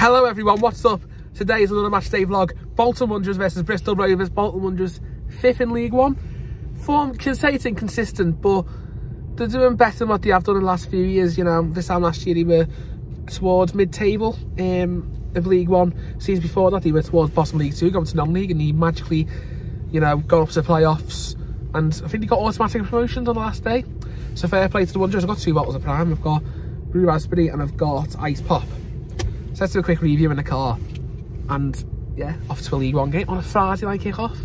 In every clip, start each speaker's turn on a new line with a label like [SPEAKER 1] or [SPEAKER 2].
[SPEAKER 1] Hello everyone, what's up? Today is another match day vlog. Bolton Wanderers versus Bristol Rovers. Bolton Wanderers fifth in League One. Form can say it's inconsistent, but they're doing better than what they have done in the last few years. You know, this time last year they were towards mid-table um, of League One. Seasons before that they were towards bottom League Two, going to non-league, and he magically, you know, got up to the playoffs. And I think they got automatic promotions on the last day. So fair play to the Wanderers. I've got two bottles of Prime. I've got Blue Raspberry and I've got Ice Pop. So let's do a quick review in the car. And yeah, off to a League One game on a Friday night kick-off.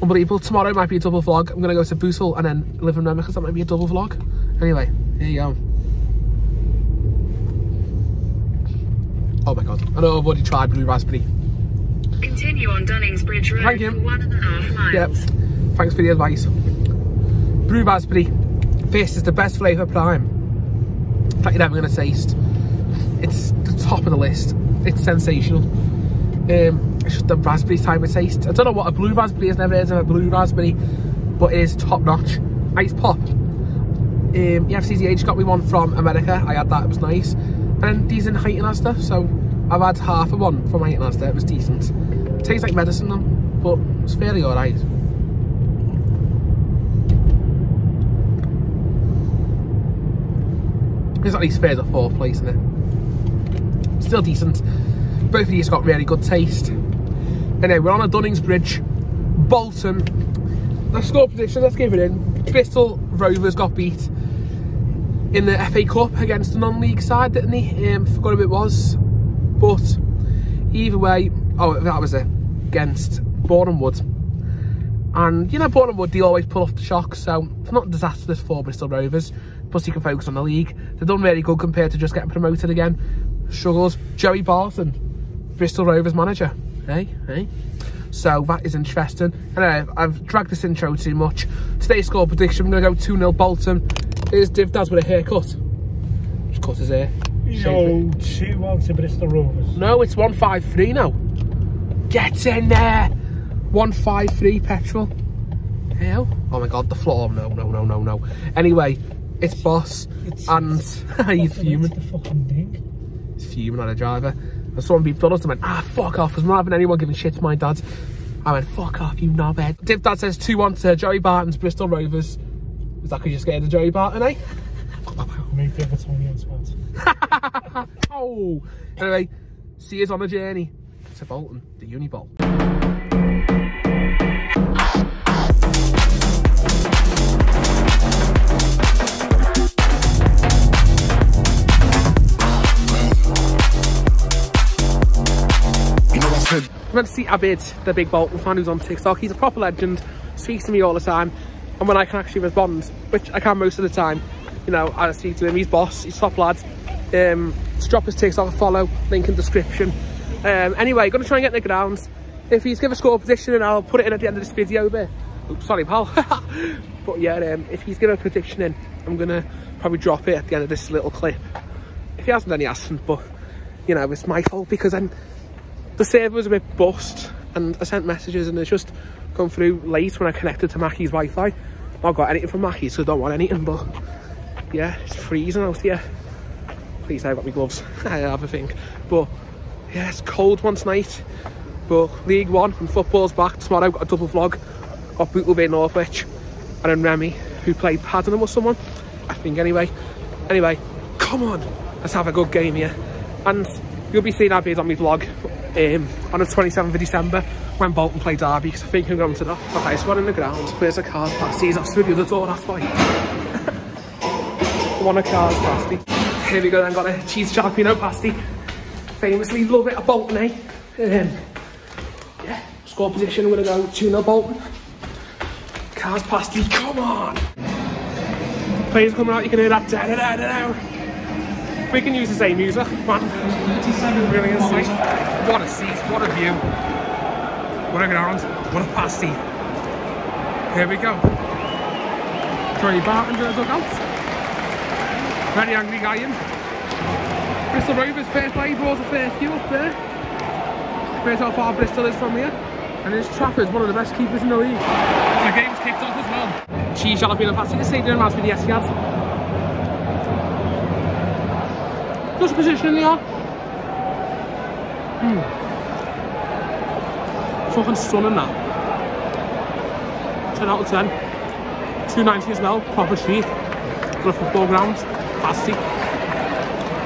[SPEAKER 1] Unbelievable. Tomorrow might be a double vlog. I'm going to go to Bootle and then live in Rema because that might be a double vlog. Anyway, here you go. Oh my god. I know I've already tried Blue Raspberry.
[SPEAKER 2] Continue on Dunnings Bridge Road
[SPEAKER 1] Thank you.
[SPEAKER 2] for one and a half miles.
[SPEAKER 1] Yep. Thanks for the advice. Blue Raspberry. This is the best flavour prime that you're ever going to taste. It's top of the list. It's sensational. Um, it's just the raspberry type of taste. I don't know what a blue raspberry is. Never heard of a blue raspberry, but it is top notch. Ice pop. Um, yeah, FCZH got me one from America. I had that. It was nice. And these in Huyton Asda. So I've had half of one from Huyton Asda. It was decent. It tastes like medicine, though, but it's fairly alright. It's at least third or fourth place in it. Still decent. Both of these got really good taste. Anyway, we're on a Dunnings Bridge, Bolton. The score prediction, let's give it in. Bristol Rovers got beat in the FA Cup against the non-league side, didn't he? Um, forgot who it was. But either way, oh, that was it. Against Boreham Wood. And, you know, Boreham Wood, they always pull off the shock, so it's not disastrous for Bristol Rovers. Plus, you can focus on the league. They've done really good compared to just getting promoted again. Struggles. Joey Barton, Bristol Rovers manager. Hey, hey. So that is interesting. Anyway, uh, I've dragged this intro too much. Today's score prediction, I'm going to go 2-0 Bolton. Here's Div Daz with a haircut. Just cut his hair.
[SPEAKER 3] No, 2 1 to Bristol Rovers.
[SPEAKER 1] No, it's 153 now. Get in there. 153 petrol. Hell. Oh my god, the floor. No, no, no, no, no. Anyway, it's boss.
[SPEAKER 3] It's-
[SPEAKER 1] and he's fuming. Fuming on a driver. I And someone beat Phillips and went, ah, fuck off. Because I'm not having anyone giving shit to my dad. I went, fuck off, you knobhead. Div Dad says 2-1 to Joey Barton's Bristol Rovers. Is that because you're scared of Joey Barton, eh?
[SPEAKER 3] Make the Evertonian spot.
[SPEAKER 1] Oh! Anyway, see us on the journey to Bolton, the Unibolt.
[SPEAKER 4] You I
[SPEAKER 1] went to see Abid, the big Bolton fan who's on TikTok. He's a proper legend, speaks to me all the time. And when I can actually respond, which I can most of the time, you know, I speak to him. He's boss, he's top lad. Um, to drop his TikTok a follow, link in description. Um, anyway, gonna try and get the grounds. If he's give a score prediction, and I'll put it in at the end of this video. But oops, sorry, pal. but yeah, um, if he's given a prediction in, I'm gonna probably drop it at the end of this little clip. If he hasn't, then he hasn't. But you know, it's my fault because I'm the server was a bit bust and I sent messages and it's just come through late when I connected to Mackie's Wi-Fi. I've not got anything from Mackie's so I don't want anything but yeah, it's freezing out here. Please I got my gloves. I have a think. But yeah, it's cold one tonight. But League One and football's back. Tomorrow I've got a double vlog. Got Bootle v Northwich and then Remy who played Paddington with someone. I think anyway. Anyway, come on. Let's have a good game here. And you'll be seeing Abby's on my vlog um, on the 27th of December when Bolton play Derby because I think I'm going to that. Okay, so we're in the ground. Where's the car past? He's through the other door, that's why. One of cars pasty. Here we go then, got a cheese jalapeno pasty. Famously love it, a Bolton, eh? Um, yeah, score position, we're going to go 2-0 Bolton. Cars pasty, come on! Players coming out, you can hear that da da da. We can use the same man. Brilliant sight. What a seat, what a view. What a ground, what a pasty. Here we go. Joey Barton to the dugout. Very angry guy in. Bristol Rovers first play, brought a fair few up there. To how far Bristol is from here. And it's Trafford, one of the best keepers in the league. The game's kicked off as well. Cheese jalapeno pasty, the same reminds me of the Etihad. Just position in the arm. Fucking stunning that. 10 out of 10. 290 as well, proper street. Got a football ground, capacity.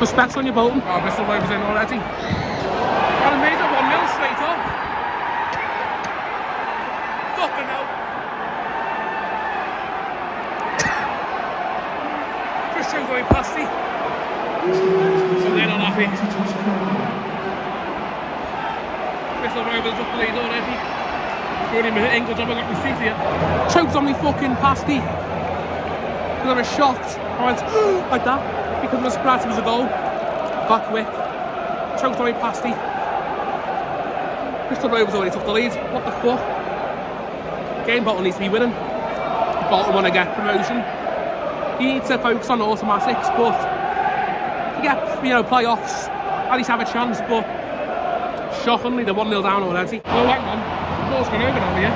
[SPEAKER 1] Respects on your Bolton. Oh, Bristol Rovers in already. And made it 1 0 straight up. Fucking hell. Christian going past it. So they're not happy. Bristol Rovers up the lead already. 20 minute in, good job. Choked on me fucking pasty. And I was shocked. I went like that because I was surprised it was a goal. Back quick. Choked on me pasty. Bristol Rovers already took the lead. What the fuck? Game Bolton needs to be winning. Bolton want to get promotion. You need to focus on automatics, but you know, playoffs, at least have a chance, but shockingly they're 1-0 down already. Oh, hang on. The ball's gone over now, yeah?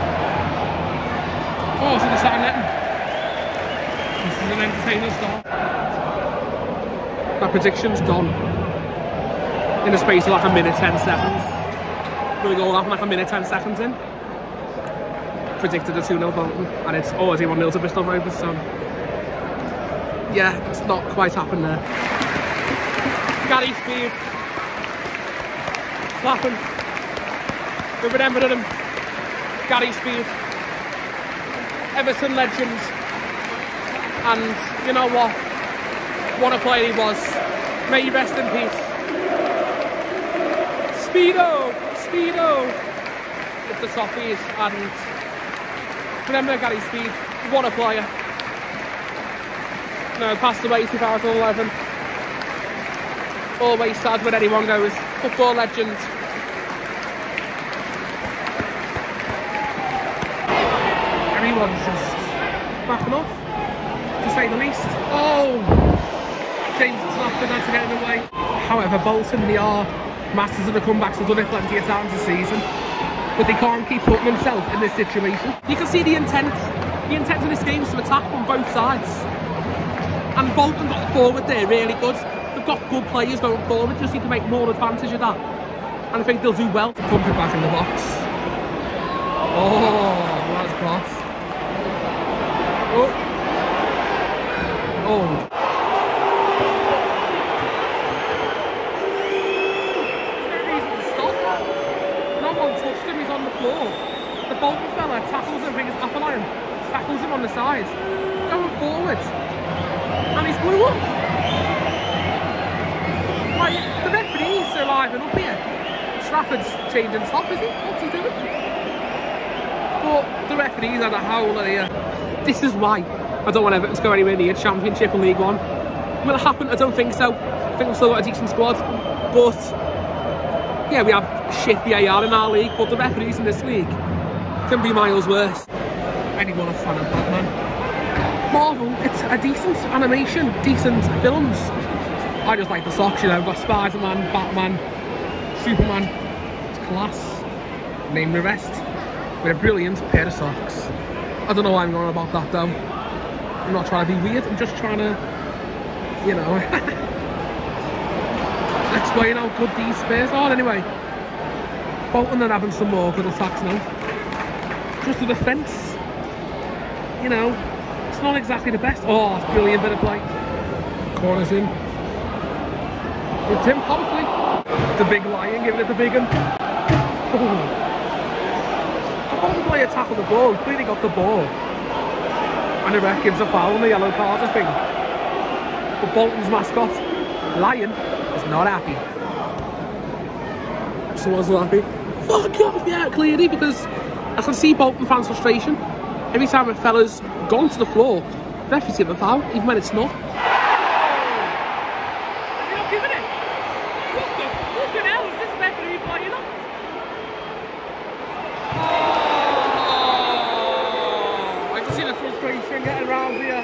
[SPEAKER 1] Oh, so they're starting netting. This is an entertaining start. That prediction's gone. In the space of like a minute, 10 seconds. Gonna go happen like a minute, 10 seconds in. Predicted a 2 0 Bolton, and it's already 1 0 to Bristol Rovers, so. Yeah, it's not quite happened there. Gary Speed. Clapping. We remembered him. Gary Speed. Everton legend. And you know what? What a player he was. May he rest in peace. Speedo! Speedo! With the toffees and remember Gary Speed. What a player. No, passed away 2011. Always sad when anyone goes. Football legend. Everyone's just backing off, to say the least. Oh! James Trafford had to get in the way. However, Bolton, they are masters of the comebacks. They've done it plenty of times this season. But they can't keep putting themselves in this situation. You can see the intent. The intent of this game is to attack on both sides. And Bolton got forward there really good. Got good players going forward, just need to make more advantage of that. And I think they'll do well to pump it back in the box. Oh, that's class. Oh. Oh. There's no reason to stop. No one touched him, he's on the floor. The Bolton fella tackles him, I think it's Appeline, tackles him on the side. Going forward. And he's blew up. Like, the referee's alive and up here. Trafford's changing top, is he? What's he doing? But the referees had a howler here. This is why I don't want Everton to go anywhere near Championship and League One. Will it happen? I don't think so. I think we've still got a decent squad. But, yeah, we have shit VAR in our league, but the referees in this league can be miles worse. Anyone a fan of Batman? Marvel, it's a decent animation, decent films. I just like the socks, you know, got Spider-Man, Batman, Superman. It's class. Name the rest. With a brilliant pair of socks. I don't know why I'm going about that though. I'm not trying to be weird, I'm just trying to, you know, explain how good these spares are anyway. Bolton are having some more good attacks now. Just the defence, you know, it's not exactly the best. Oh, brilliant bit of play. Corners in. With Tim Pompey. The big lion giving it the big one. Oh. The player tackled the ball, clearly got the ball. And the ref gives a foul on the yellow card, I think. But Bolton's mascot, Lion, is not happy. So was happy. Fuck off, yeah, clearly, because I can see Bolton fans' frustration. Every time a fella's gone to the floor, the referee's given a foul, even when it's not. Is he not giving it? What the fucking hell is this referee playing on? I can see the frustration getting around here.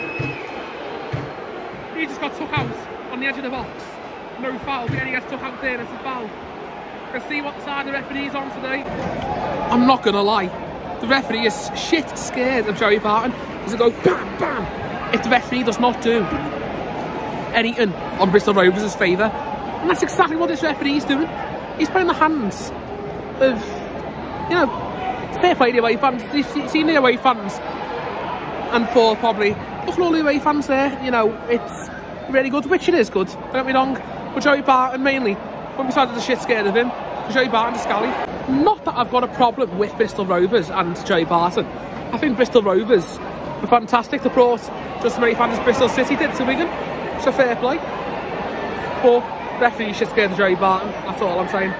[SPEAKER 1] He just got took out on the edge of the box. No foul, but then he gets took out there, it's a foul. Let's see what side the referee's on today. I'm not gonna lie, the referee is shit scared of Joey Barton. He's gonna go bam bam if the referee does not do anything on Bristol Rovers' favour. And that's exactly what this referee is doing. He's in the hands of, you know, fair play to away fans. Se- seen the away fans and for probably, look at all the away fans there, you know, it's really good, which it is good, don't get me wrong. But Joey Barton mainly, when we started the shit scared of him, Joey Barton to Scally. Not that I've got a problem with Bristol Rovers and Joey Barton. I think Bristol Rovers were fantastic. They brought just as many fans as Bristol City did to Wigan. So fair play. But referee should scared the Joey Barton, that's all I'm saying.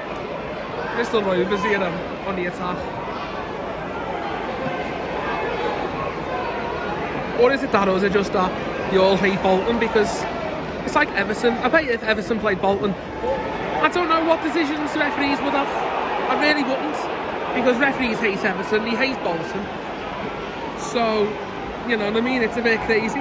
[SPEAKER 1] Bristol Rovers, you know, on the attack. Or is it that, or is it just that you all hate Bolton? Because it's like Everton. I bet if Everton played Bolton, I don't know what decisions referees would have. I really wouldn't. Because referees hate Everton, he hates Bolton. So, you know what I mean? It's a bit crazy.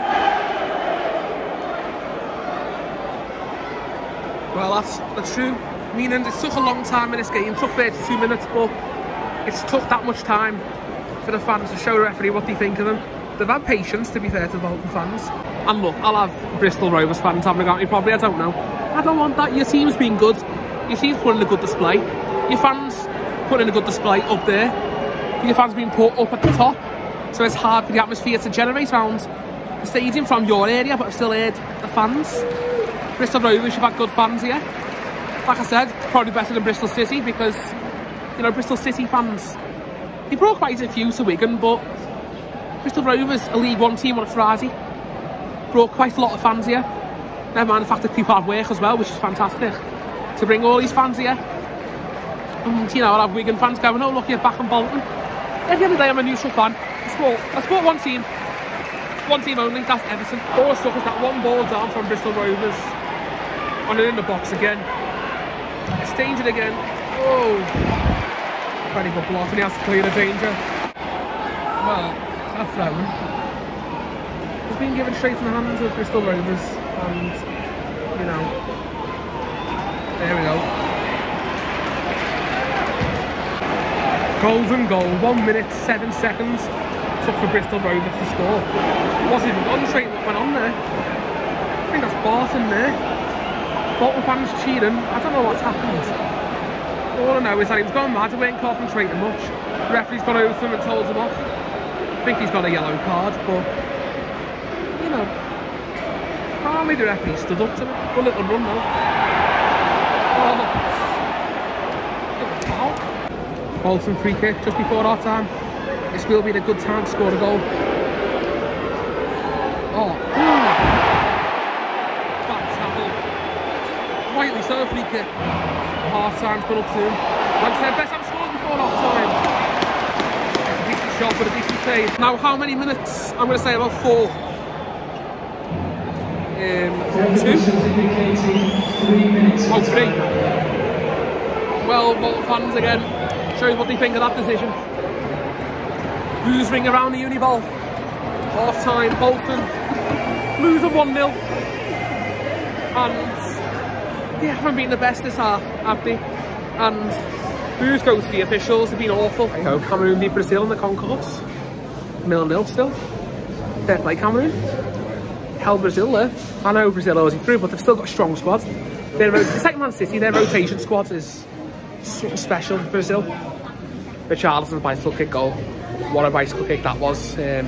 [SPEAKER 1] Well, that's, that's true. Meaning it took a long time in this game. It took 32 minutes, but it's took that much time for the fans to show the referee what they think of them. They've had patience, to be fair to the Bolton fans. And look, I'll have Bristol Rovers fans having a go probably, I don't know. I don't want that. Your team's been good. Your team's putting a good display. Your fans putting a good display up there. Your fans being put up at the top. So it's hard for the atmosphere to generate around the stadium from your area, but I've still heard the fans. Bristol Rovers, you've had good fans here. Like I said, probably better than Bristol City because, you know, Bristol City fans, they brought quite a few to Wigan, but Bristol Rovers, a League One team on a Friday, brought quite a lot of fans here. Never mind the fact that people have work as well, which is fantastic. To bring all these fans here. And, you know, I'll have Wigan fans going, oh, look, you're back in Bolton. At the end of the day, I'm a neutral fan. I support, I support one team. One team only, that's Everton. All stuck is that one ball down from Bristol Rovers. On it in the box again. It's danger again. Oh. Very good block, and he has to clear the danger. Well, that's that one. It's been given straight in the hands of Bristol Rovers, and, you know, there we go. Golden goal, one minute, seven seconds took for Bristol Rovers to score. Wasn't even on straight went on there. I think that's Barton there. Bolton fans cheering. I don't know what's happened. All I know is that he was going mad, he weren't concentrating much. The referee's gone over him and told him off. I think he's got a yellow card, but you know, apparently the referee stood up to him. Good little run though. Oh. Bolton free kick just before our time. This will be a good time to score a goal. Oh, ooh. Bad tackle. Rightly so, free kick. Half time's gone up soon. Like I said, best time scored before half time. A decent shot, but a decent save. Now, how many minutes? I'm going to say about four. Um, two? Oh, three. Well, Bolton fans again. Show you what they think of that decision. Blues ring around the Uniball. Half time, Bolton losing 1 0. And they haven't been the best this half, have they? And Blues go to the officials, they've been awful. I hope Cameroon beat Brazil in the concourse. Nil nil still. Fair play, Cameroon. Held Brazil there. I know Brazil always through, but they've still got a strong squad. Their, it's like Man City, their rotation squad is something special, Brazil. Richarlison's bicycle kick goal. What a bicycle kick that was um,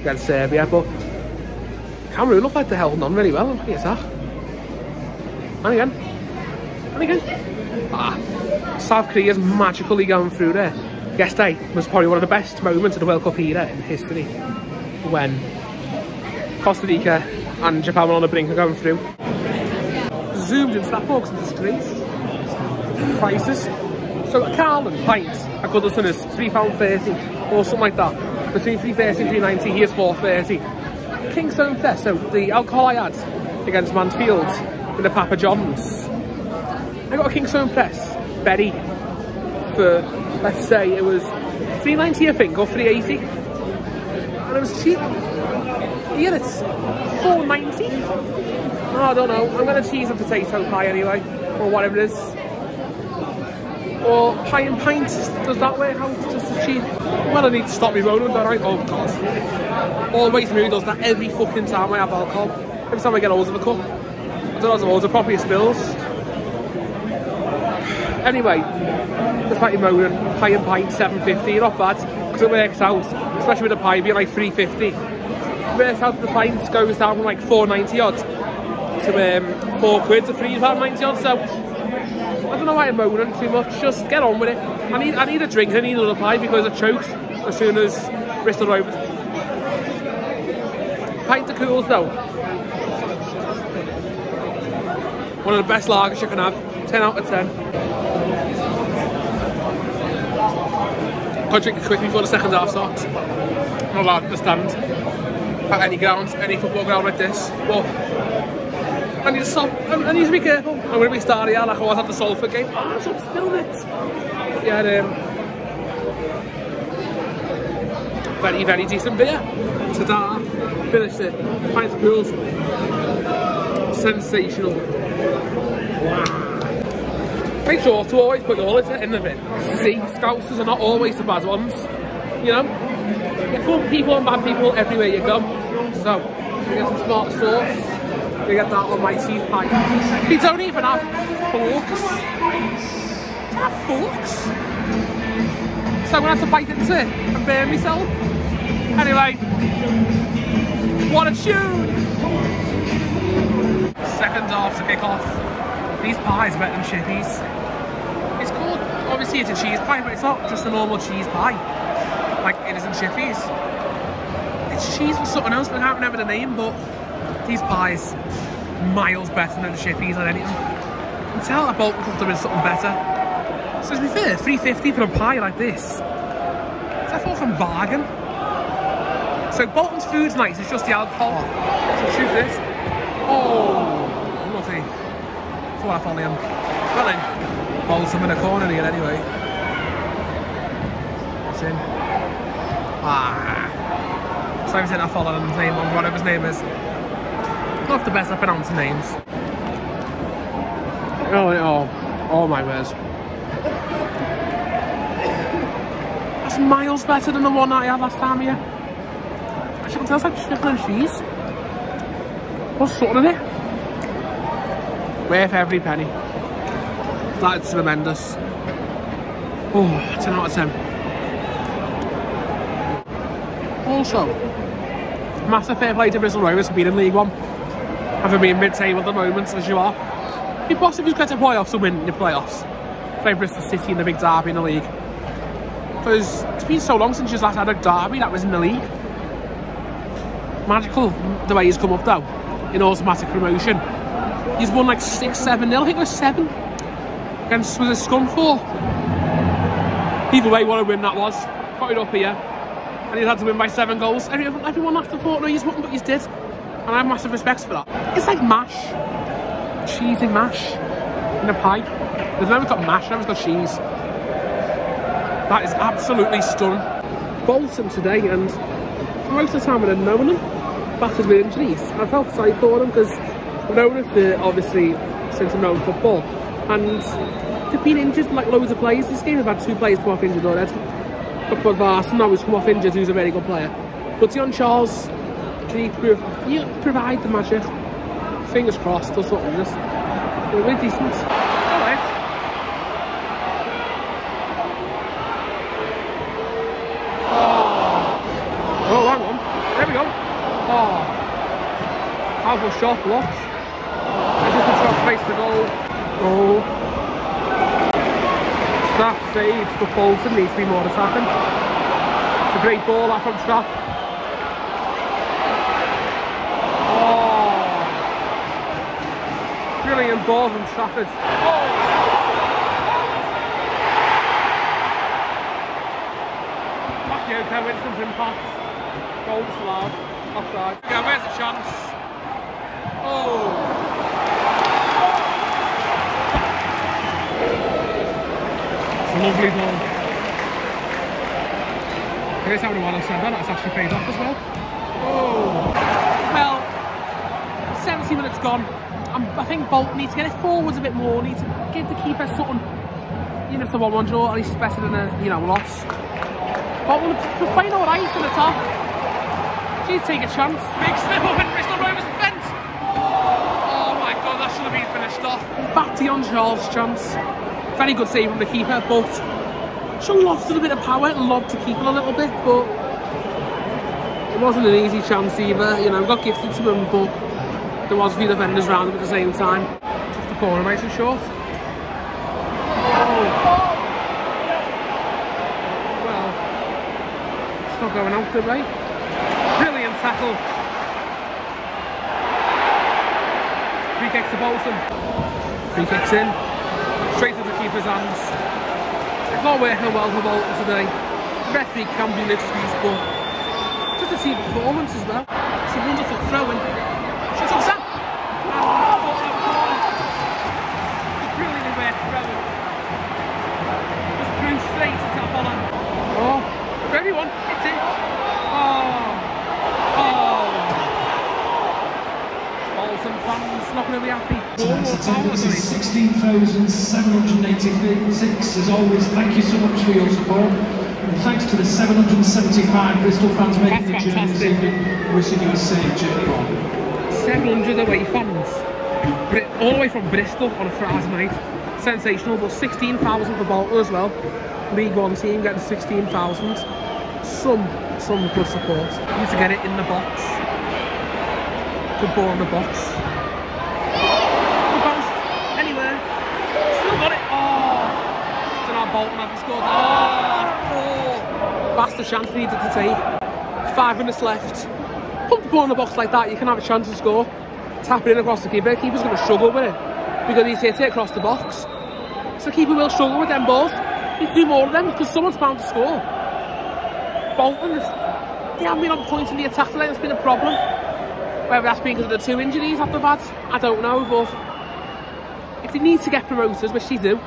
[SPEAKER 1] against Serbia. But Cameroon looked like they're holding on really well. At that. And again. And again. Ah, South Korea's magically going through there. Yesterday was probably one of the best moments of the World Cup era in history. When Costa Rica and Japan were on the brink of going through. Zoomed into that box and disgraced. Prices. So a Carling pint at Goodison is £3.30 or something like that. Between 3.30 and 3.90, here's 4.30. Kingstone Press, so the alcohol I had against Mansfield in the Papa John's. I got a Kingstone Press berry for, let's say, it was 3.90 I think, or 3.80. And it was cheap. Here it's 4.90. Oh, I don't know, I'm going to cheese and potato pie anyway, or whatever it is. Or pie and pint, does that work out just as cheap? Well, I need to stop me rolling, don't I? Oh, God. Always me does that every fucking time I have alcohol. Every time I get hold of a cup. I don't know I hold of properly spills. Anyway, like you're moaning, paying pint 750, not bad, because it works out, especially with a pie being like 350. Works out the pint goes down from like 490 odd to um, 4 quid to 3 pound 90 odd, so I don't know why I'm moaning too much, just get on with it. I need I need a drink, I need another pie because I choked as soon as Bristol Rovers. Pint of Coors though. One of the best lagers you can have. 10 out of 10. Got to drink it quick before the second half starts. Not allowed to stand at any ground, any football ground like this. But I need to stop. I, need to be careful. I'm going to be out like I was at the Salford game. Oh, stop spilling it. Yeah, um, very, very decent beer. Ta-da. Finished it. Pints of pools. Sensational. Make sure to always put all into in of it. See, scousers are not always the bad ones. You know? Good people and bad people everywhere you go. So, you get some smart sauce. You get that on my teeth pie. They don't even have forks. They have forks. So I'm gonna have to bite into it and burn myself. Anyway, what a tune! Second half to kick off. These pies better than chippies. It's called, obviously it's a cheese pie, but it's not just a normal cheese pie. Like it is in chippies. It's cheese with something else, but I can't remember the name, but these pies, miles better than the chippies or anything. You can tell that Bolton could have something better. So to be fair, 350 for a pie like this. It's a fucking bargain. So Bolton's food's nice, it's just the alcohol. So choose this. Oh. Off on him. Well in. him in the corner here anyway. It's in. Ah. So I'm saying I follow his name on whatever his name is. Not the best at pronouncing names. Oh, oh, oh my words. That's miles better than the one I had last time here. I can tell like chicken and cheese. What's sort in it? Worth every penny. That's tremendous. Oh, 10 out of 10. Also, massive fair play to Bristol Rovers for being in League One. Having been mid-table at the moment, as you are. You get to playoffs and win the playoffs. Play Bristol City in the big derby in the league. Because it's been so long since you last had a derby that was in the league. Magical the way he's come up though, in automatic promotion. He's won like 6 7 0, I think it was 7 against was a Scunthorpe. Either way, what a win that was. Got it up here. And he's had to win by 7 goals. Everyone, everyone after thought, no, he's won, but he's did. And I have massive respect for that. It's like mash. Cheesy mash in a pie. They've never got mash, never got cheese. That is absolutely stunning. Bolton today, and for most of the time I've known them, battered with injuries. I felt sorry for them because known for obviously since I've known football. And they've been injured like loads of players. This game have had two players come off injured already. But but Varson now has come off injured, who's a very good player. But Dion Charles, can he, prov he provide the magic? Fingers crossed or something, just really decent. Oh, hang on. There we go. Oh. Powerful shot blocked. Goal. Goal. Oh. Staff saves, but Bolton needs to be more attacking. It's a great ball out from Trapp. Oh. Brilliant ball from Trafford. Oh. Bakayoko, instant impact. Goal disallowed. Offside. Yeah, where's the chance? Oh. It's a lovely ball. I guess having a while I've said that, that's actually paid off as well. Oh. Well, 70 minutes gone. Um, I think Bolt needs to get it forwards a bit more, needs to give the keeper something, you know, if the 1-1 draw, at least it's better than a, you know, loss. But we're we're playing all right in the top. She's take a chance. Big slip up in Bristol Rovers defence. Oh my god, that should have been finished off. Back to Dion Charles' chance. Very good save from the keeper, but she lost a little bit of power and lobbed to keeper a little bit, but it wasn't an easy chance either. You know, got gifted to him, but there was a few defenders around him at the same time. Just the corner, nice and short. Well, it's not going out good way. Brilliant tackle. Free kicks to Bolton. Free kicks in. Straight to the keeper's hands. It's not working well for Bolton today. Referee can be an excuse, but just a team performance as well. It's a wonderful throw in. Shoots on Sam. Oh. Just threw straight into Holland. Oh, for everyone, it's in. Oh. Oh. Bolton fans not going to be happy.
[SPEAKER 5] Tonight's attendance is 16,786. As always, thank you so much for your support. And thanks to the 775 Bristol fans making the
[SPEAKER 1] That's
[SPEAKER 5] journey this evening, wishing you a safe journey home.
[SPEAKER 1] 700 away fans. All the way from Bristol on a Friday night. Sensational, but 16,000 for Bolton as well. League One team getting 16,000. Some, some good support. Need to get it in the box. Good ball in the box. Good bounce. Anywhere. Still got it. Oh. Don't know how Bolton haven't. Oh. That's the chance needed to take. Five minutes left. Put the ball in the box like that, you can have a chance to score. Tap it in across the keeper. Keeper's going to struggle with it because he's hit it across the box. So keeper will struggle with them balls. To do more of them because someone's bound to score. Bolton, they haven't been on point in the attack today. That's been a problem. Whether that's been because of the two injuries that they've had, I don't know. But if they need to get promoted, which they do,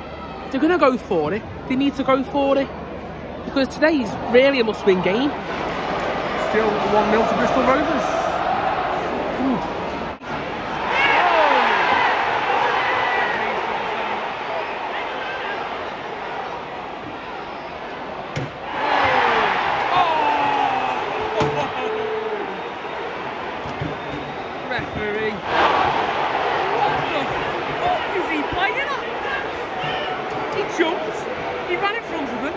[SPEAKER 1] they're going to go for it. They need to go for it because today's really a must-win game. Still 1 0 to Bristol Rovers. Ooh. Referee. What the fuck is he playing at? He jumped. He ran in front of him.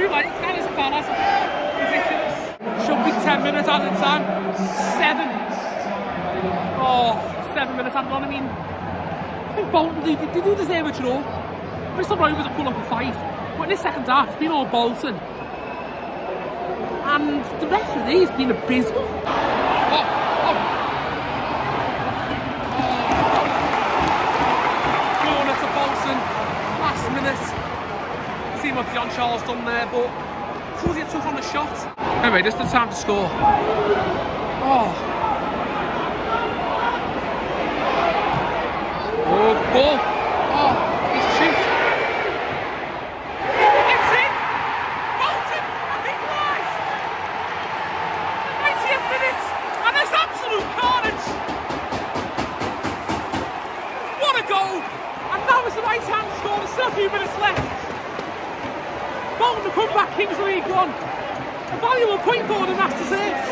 [SPEAKER 1] Too late. That is ridiculous. Should be 10 minutes at a time. Seven. Oh, seven minutes added on. I mean, I think Bolton, they, they do deserve a draw. Bristol Rovers have pulled up a fight. But in the second half, it's been all Bolton. And the rest referee has been abysmal. Oh, oh. Corner to Bolton. Last minute. See what Dion Charles done there, but Cousy took on the shot. Anyway, this is the time to score. Oh. Oh, ball. Oh, he's shoot. It's. Bolton have equalised. 90th minute, and there's absolute carnage. What a goal! And now is the right hand score. There's a few minutes left. Bolton to come back Kings League One. A valuable point forward and that's deserved.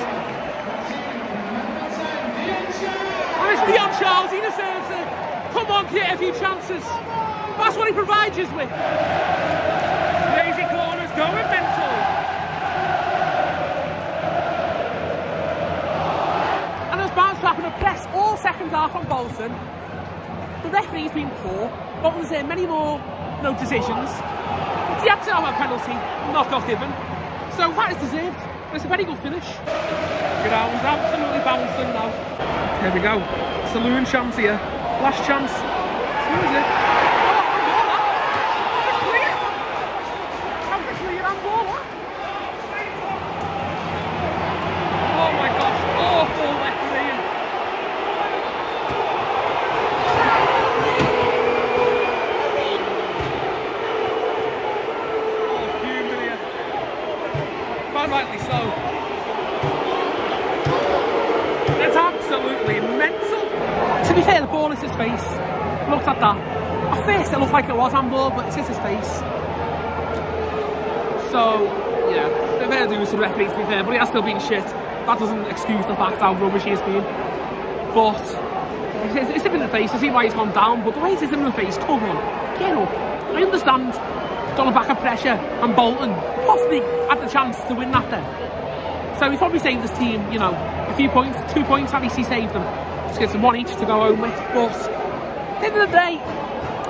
[SPEAKER 1] And it's Dion Charles, he deserves it. Come on, create a few chances. That's what he provides us with. Lazy corners going mental. And there's bounce back and a press all second half on Bolton. The referee's been poor. Bolton's there many more no decisions. He had to have a penalty, not got given. So that is deserved. It's a very good finish. Ground's absolutely bouncing now. Here we go. Saloon chance here. Last chance. Who is it? Oh, handball, that. Oh, it's clear. How's the clear handball, that? Oh my gosh, awful refereeing. Oh, fuming here. Quite rightly so. It's absolutely mental. To be fair, the ball is his face. Looked at that. At first, it looked like it was handball, but it's his face. So, yeah, they're fair dues to the referee to be fair, but he has still been shit. That doesn't excuse the fact how rubbish he has been. But It's, it's him in the face, I see why he's gone down, but the way it's him in the face, come on, get up. I understand going back of pressure and Bolton possibly had the chance to win that then. So he's probably saved his team, you know, a few points, two points at least he saved them. Just gives them one each to go home with, but at the end of the day,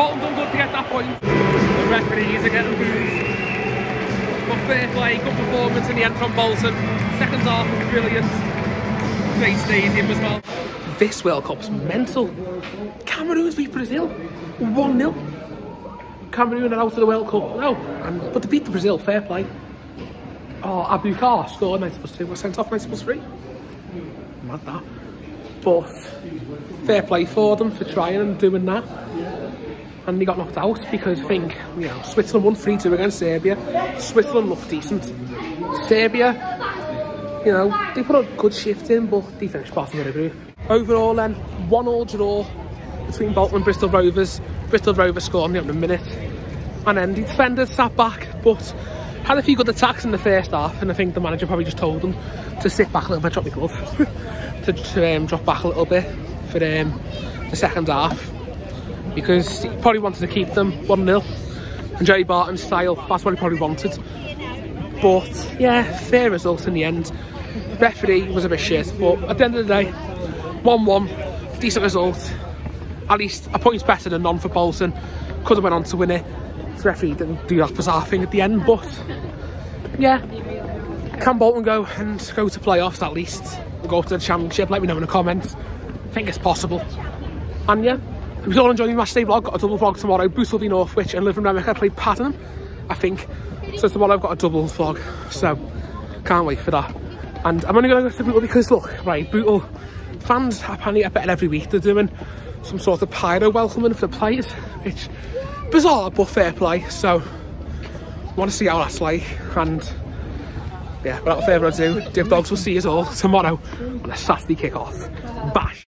[SPEAKER 1] Bolton done good to get that point. The referees are getting booed. But fair play, good performance in the end from Bolton. Second half was brilliant. Great stadium as well. This World Cup's mental. Cameroon's beat Brazil 1 0. Cameroon are out of the World Cup. No, and, but to beat the Brazil, fair play. Oh, Aboubakar scored 90 plus 2, was sent off 90 plus 3. Mad that. But fair play for them for trying and doing that. And he got knocked out because I think, you know, Switzerland won 3 2 against Serbia. Switzerland looked decent. Serbia, you know, they put a good shift in, but they finished bottom of the group. Overall, then, one all draw between Bolton and Bristol Rovers. Bristol Rovers scored in the minute. And then the defenders sat back, but had a few good attacks in the first half, and I think the manager probably just told them to sit back a little bit, drop my glove, to, to um, drop back a little bit for um, the second half, because he probably wanted to keep them 1-0, and Jerry Barton style, that's what he probably wanted. But yeah, fair result in the end. Referee was a bit shit, but at the end of the day, 1-1, decent result. At least a point's better than none for Bolton. Could have went on to win it. The referee didn't do that bizarre thing at the end, but yeah. Can Bolton go and go to playoffs at least? Go to the championship? Let me know in the comments. I think it's possible. And yeah, if you're all enjoying the matchday vlog, got a double vlog tomorrow. Bootle v Northwich and Live Remick. I played Pattenham, I think. So tomorrow I've got a double vlog. So can't wait for that. And I'm only going to go to Bootle because look, right, Bootle fans apparently are better every week. They're doing some sort of pyro welcoming for the players, which bizarre but fair play. So want to see how that's like. And yeah, without further ado, Div Dogs will see us all tomorrow on a Saturday kick-off. Bash!